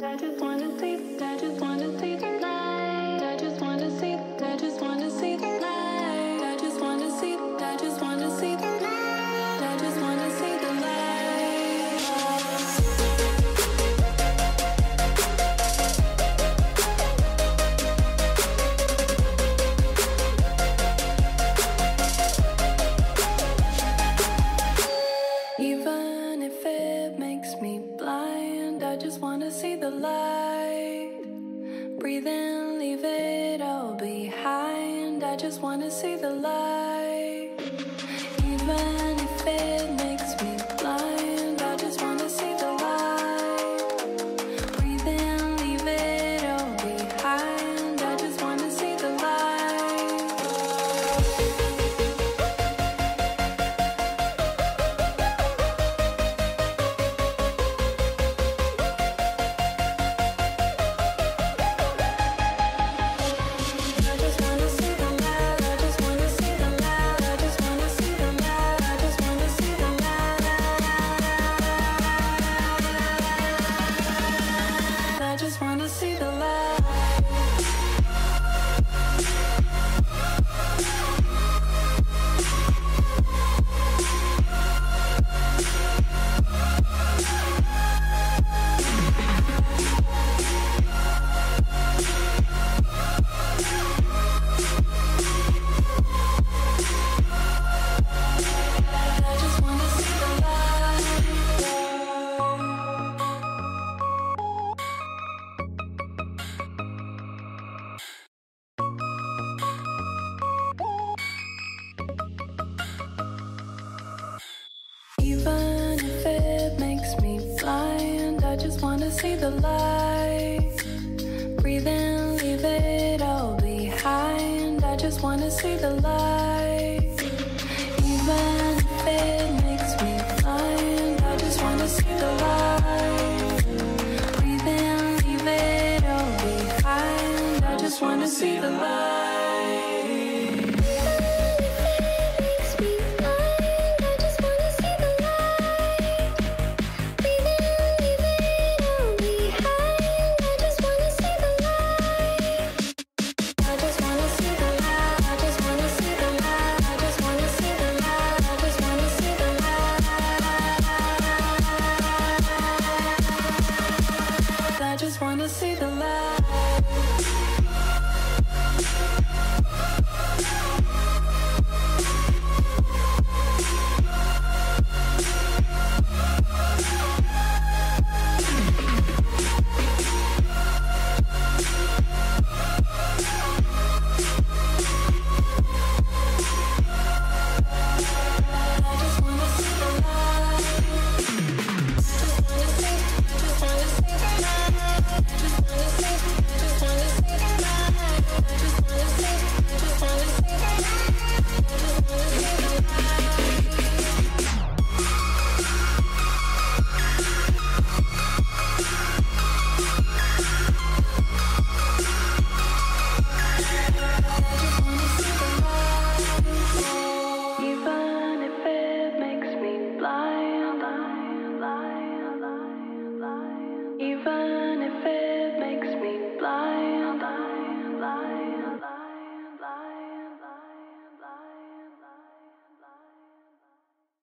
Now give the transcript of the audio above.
I just wanna see, I just wanna see the I just wanna see the light. Breathe in, leave it all behind. I just wanna see the light. Even if it see the light. Breathe in, leave it all behind. I just wanna see the light. Even if it makes me blind, I just wanna see the light. Breathe in, leave it all behind. I just wanna see the light.